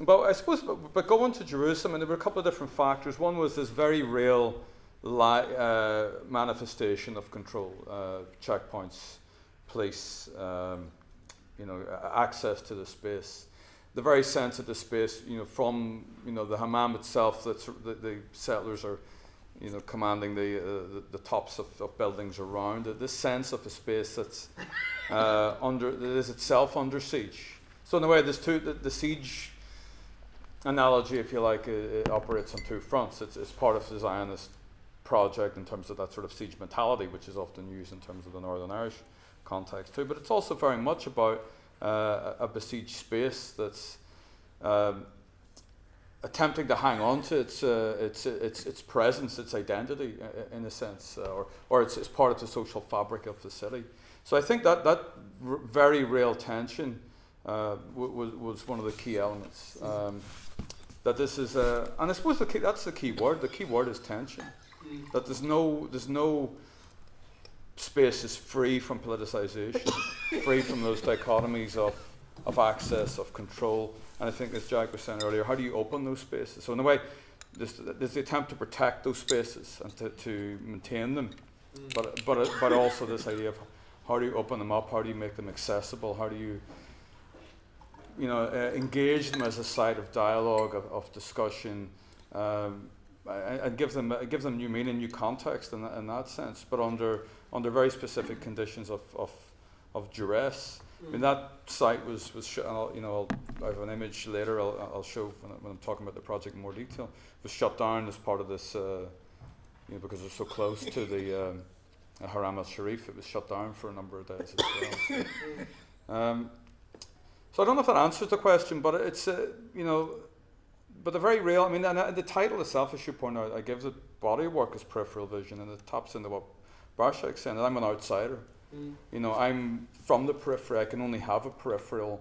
But I suppose, but, but going to Jerusalem, and there were a couple of different factors. One was this very real uh, manifestation of control, uh, checkpoints, police, um, you know, access to the space. The very sense of the space, you know, from you know the hammam itself, that the, the settlers are, you know, commanding the uh, the, the tops of, of buildings around. This sense of a space that's uh, under that is itself under siege. So in a way, there's two the, the siege analogy, if you like, it, it operates on two fronts. It's, it's part of the Zionist project in terms of that sort of siege mentality, which is often used in terms of the Northern Irish context too. But it's also very much about uh, a besieged space that's um, attempting to hang on to its, uh, its, its, its presence, its identity, uh, in a sense, uh, or, or it's, it's part of the social fabric of the city. So I think that that r- very real tension uh, w- was, was one of the key elements. Um, that this is, a, and I suppose the key, that's the key word. The key word is tension. That there's no, there's no space is free from politicization, free from those dichotomies of, of access, of control. And I think, as Jack was saying earlier, how do you open those spaces? So in a way, there's, there's the attempt to protect those spaces and to, to maintain them, but, but, but also this idea of how do you open them up, how do you make them accessible, how do you you know, uh, engage them as a site of dialogue, of, of discussion, um, and, give them uh, give them new meaning, new context in, that- in that sense, but under under very specific conditions of, of, of duress. I mean, Mm. that site was, was you know, I'll, I have an image later I'll, I'll show when, I, when I'm talking about the project in more detail. It was shut down as part of this, uh, you know, because it's so close to the um, uh, Haram al Sharif. It was shut down for a number of days as well. So, um, so I don't know if that answers the question, but it's, uh, you know, but the very real, I mean, and, uh, the title itself, I you point out, I give the body of work as peripheral vision, and it taps into what Başak's saying, that I'm an outsider. Mm. You know, I'm from the periphery. I can only have a peripheral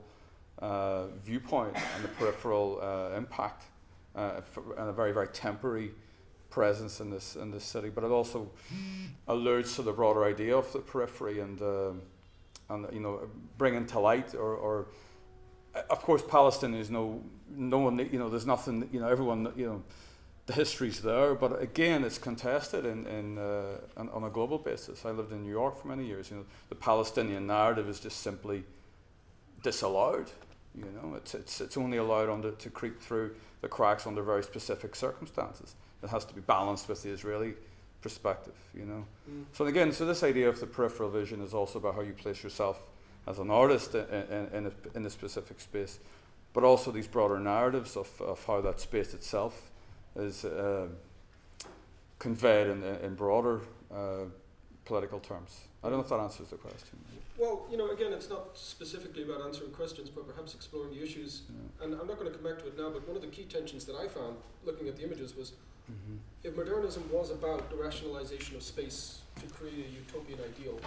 uh, viewpoint and the peripheral uh, impact, uh, and a very, very temporary presence in this in this city. But it also alludes to the broader idea of the periphery and um and you know bringing to light or. or of course, Palestine is no, no one. You know, there's nothing. You know, everyone. You know, the history's there, but again, it's contested in, in, uh, on, on a global basis. I lived in New York for many years. You know, the Palestinian narrative is just simply disallowed. You know, it's, it's, it's only allowed under, to creep through the cracks under very specific circumstances. It has to be balanced with the Israeli perspective. You know, Mm. so again, so this idea of the peripheral vision is also about how you place yourself as an artist in, in, in, a, in a specific space, but also these broader narratives of, of how that space itself is uh, conveyed in, in broader uh, political terms. I don't know if that answers the question. Well, you know, again, it's not specifically about answering questions, but perhaps exploring the issues. Yeah. And I'm not going to come back to it now, but one of the key tensions that I found looking at the images was Mhm. if modernism was about the rationalization of space to create a utopian ideal,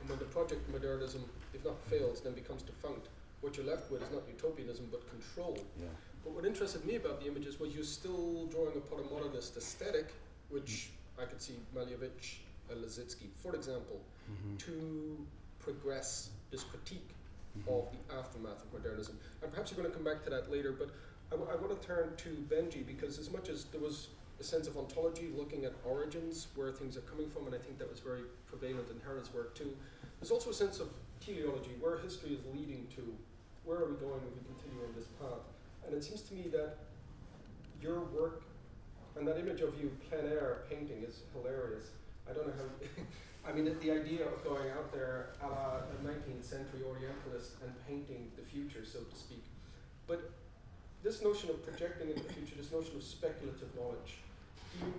and when the project modernism, if not fails, then becomes defunct, what you're left with is not utopianism but control. Yeah. But what interested me about the images was you're still drawing upon a modernist aesthetic, which I could see Malevich and Lissitzky, for example, Mhm. to progress this critique Mhm. of the aftermath of modernism. And perhaps you're going to come back to that later, but I, w- I want to turn to Benji because as much as there was a sense of ontology, looking at origins, where things are coming from, and I think that was very prevalent in Hera's work too, there's also a sense of teleology, where history is leading to, where are we going if we continue on this path. And it seems to me that your work and that image of you plein air painting is hilarious. I don't know how. I mean, the idea of going out there a la a 19th century Orientalist and painting the future, so to speak. But this notion of projecting into the future, this notion of speculative knowledge, do you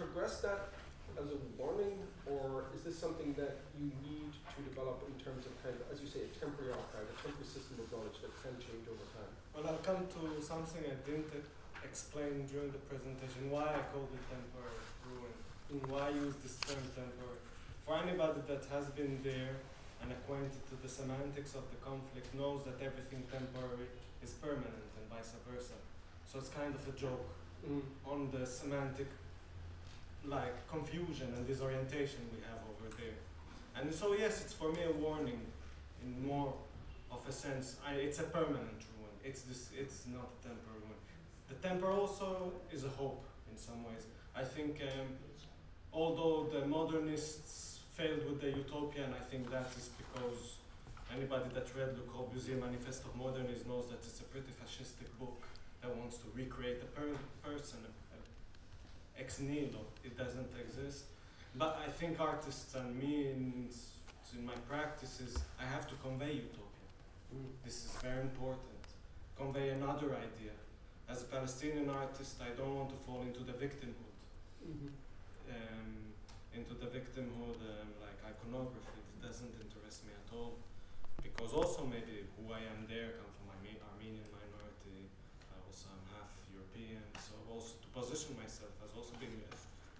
progress that as a warning, or is this something that you need to develop in terms of kind of, as you say, a temporary archive, a temporary system of knowledge that can change over time? Well, I'll come to something I didn't explain during the presentation why I called it temporary ruin, and why I use this term temporary. For anybody that has been there and acquainted to the semantics of the conflict knows that everything temporary is permanent and vice versa. So it's kind of a joke Mm. on the semantic like confusion and disorientation we have over there. And so yes, it's for me a warning in more of a sense. I, it's a permanent ruin. It's this. It's not a temporary ruin. The temporary also is a hope in some ways. I think um, although the modernists failed with the utopia, and I think that is because anybody that read Le Corbusier Manifesto of Modernism knows that it's a pretty fascistic book that wants to recreate a per- person, a, a ex nihilo. It doesn't exist. But I think artists and me in, in my practices, I have to convey utopia. Mm. This is very important. Convey another idea. As a Palestinian artist, I don't want to fall into the victimhood. Mm-hmm. Um, into the victimhood, um, like iconography, it doesn't interest me at all. Because also maybe who I am there come from Arme- Armenian minority. I also am half European, so also to position myself as also being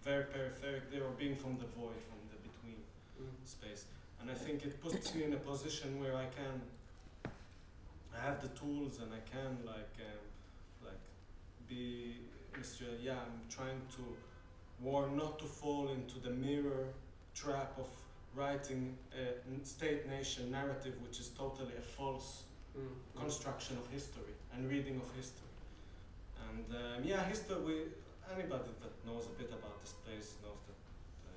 very peripheric there or being from the void, from the between Mm. space. And I think it puts me in a position where I can, I have the tools and I can like, um, like be, Mr. Yeah, I'm trying to warn not to fall into the mirror trap of writing a state nation narrative which is totally a false Mm. construction of history and reading of history. And um, yeah, history. We, anybody that knows a bit about this place knows that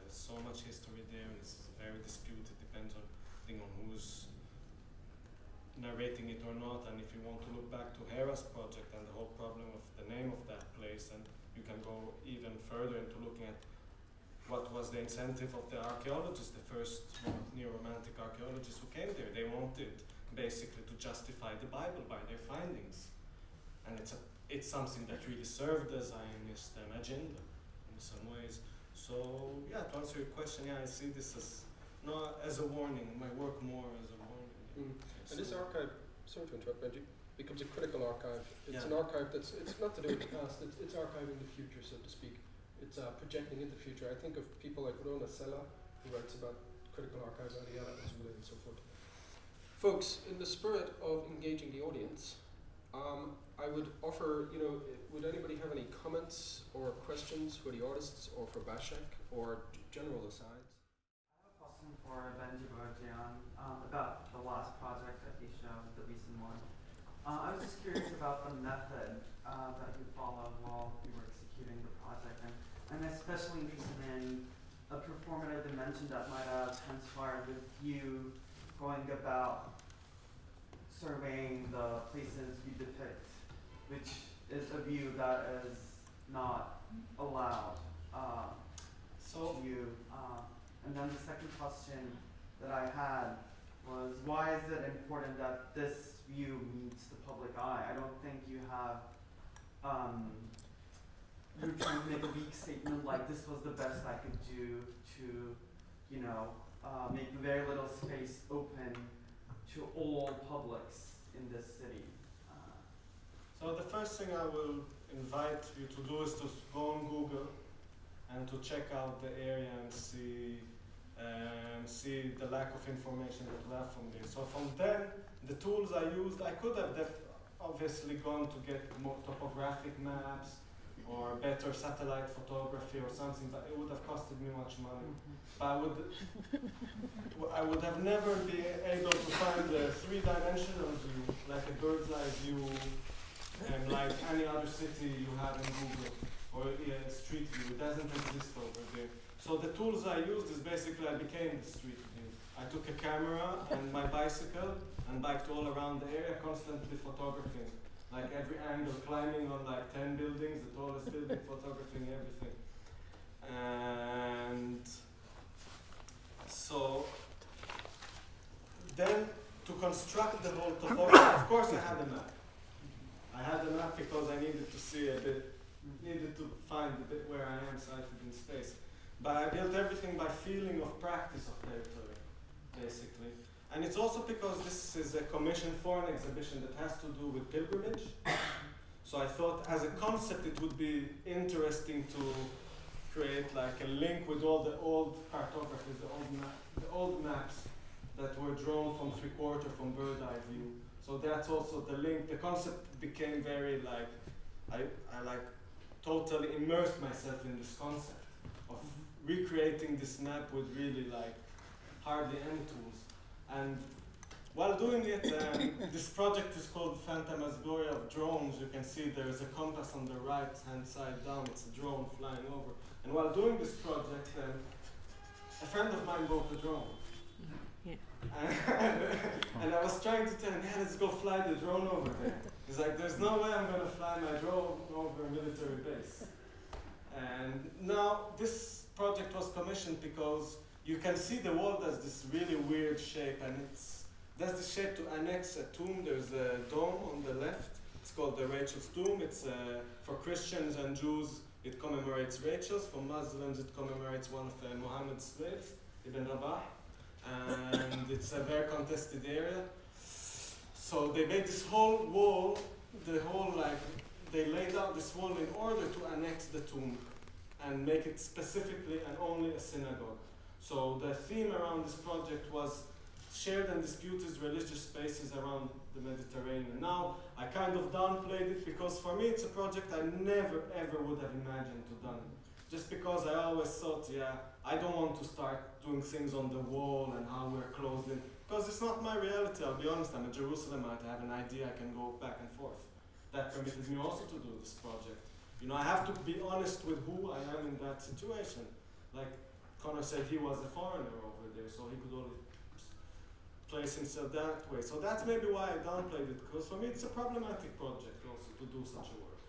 there's so much history there, and it's very disputed. Depends on depending on who's narrating it or not. And if you want to look back to Hera's project and the whole problem of the name of that place, and you can go even further into looking at what was the incentive of the archaeologists, the first neo-romantic archaeologists who came there. They wanted basically to justify the Bible by their findings. And it's, a, it's something that really served the Zionist um, agenda in some ways. So yeah, to answer your question, yeah, I see this as not as a warning, my work more as a warning. Mm. And this archive, sorry to interrupt, Benji, becomes a critical archive. It's Yeah. an archive that's, it's not to do with the past, it's, it's archiving the future, so to speak. It's uh, projecting into the future. I think of people like Rona Sela, who writes about critical archives, Ariella Azoulay, and so forth. Folks, in the spirit of engaging the audience, um, I would offer, you know, would anybody have any comments or questions for the artists or for Başak or general asides? I have a question for Benji Boyadgian um, about the last project that he showed, the recent one. Uh, I was just curious about the method uh, that you followed while you were executing the project, and I'm especially interested in a performative dimension that might have transpired with you going about surveying the places you depict, which is a view that is not allowed. Uh, So to you. Uh, and then the second question that I had was why is it important that this view meets the public eye? I don't think you have. Um, you're trying to make a weak statement like this was the best I could do to, you know, uh, make very little space open to all publics in this city. Uh, So the first thing I will invite you to do is to go on Google and to check out the area and see and see the lack of information that left from there. So from then, the tools I used, I could have obviously gone to get more topographic maps or better satellite photography or something, but it would have costed me much money. Mm-hmm. But I would, I would have never been able to find a three-dimensional view, like a bird's eye view, and like any other city you have in Google or yeah, street view. It doesn't exist over there. So the tools I used is basically I became the street view. I took a camera and my bicycle and biked all around the area, constantly photographing. Like every angle, climbing on like 10 buildings, the tallest building, photographing everything. And so then to construct the whole topography, of course I had a map. I had a map because I needed to see a bit, needed to find a bit where I am sited in space. But I built everything by feeling of practice of territory, basically. And it's also because this is a commission for an exhibition that has to do with pilgrimage. So I thought as a concept it would be interesting to create like a link with all the old cartographies, the old, the old maps that were drawn from three quarter from bird eye view. So that's also the link. The concept became very like I, I like totally immersed myself in this concept of recreating this map with really like hardly any tools. And while doing it, um, this project is called Phantasmagoria of Drones. You can see there is a compass on the right hand side down. It's a drone flying over. And while doing this project, um, a friend of mine bought a drone. Yeah. And, and I was trying to tell him, yeah, let's go fly the drone over there. He's like, there's no way I'm going to fly my drone over a military base. And now this project was commissioned because you can see the wall does this really weird shape and it's that's the shape to annex a tomb. There's a dome on the left. It's called the Rachel's tomb. It's uh, for Christians and Jews. It commemorates Rachel's. For Muslims, it commemorates one of uh, Muhammad's slaves, Ibn Rabah. And it's a very contested area. So they made this whole wall, the whole like, they laid out this wall in order to annex the tomb and make it specifically and only a synagogue. So the theme around this project was shared and disputed religious spaces around the Mediterranean. Now I kind of downplayed it because for me it's a project I never ever would have imagined to done. Just because I always thought, yeah, I don't want to start doing things on the wall and how we're closed in. Because it's not my reality, I'll be honest, I'm a Jerusalemite, I have an idea, I can go back and forth. That permitted me also to do this project. You know, I have to be honest with who I am in that situation. Like Conor said, he was a foreigner over there, so he could only place himself that way. So that's maybe why I downplayed it, because for me it's a problematic project also to do such a work.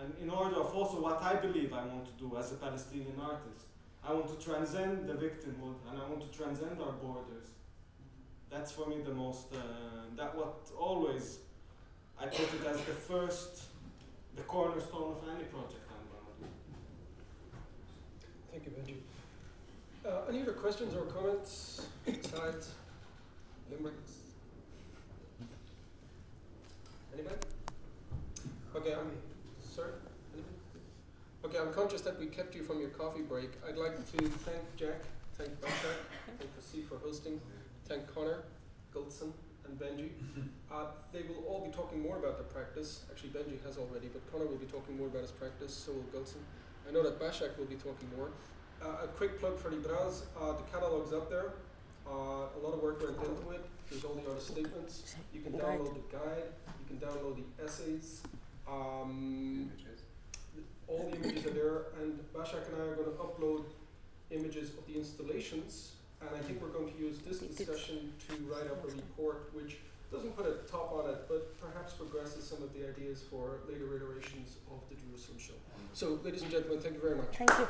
And in order of also what I believe I want to do as a Palestinian artist, I want to transcend the victimhood and I want to transcend our borders. That's for me the most, uh, that what always, I put it as the first, the cornerstone of any project I'm. Thank you, Benji. Uh, any other questions or comments, sides, limericks? Anybody? Okay, I'm sorry. Anybody? Okay, I'm conscious that we kept you from your coffee break. I'd like to thank Jack, thank Başak, thank Fasih for hosting, thank Conor, Gülsün, and Benji. Uh, they will all be talking more about their practice. Actually, Benji has already, but Conor will be talking more about his practice. So will Gülsün. I know that Başak will be talking more. Uh, a quick plug for the Ibraaz. Uh, the catalog's up there. Uh, a lot of work went into it. There's all the other statements. You can download the guide. You can download the essays. Um, all the images are there, and Başak and I are going to upload images of the installations. And I think we're going to use this discussion to write up a report which doesn't put a top on it, but perhaps progresses some of the ideas for later iterations of the Jerusalem show. So, ladies and gentlemen, thank you very much. Thank you.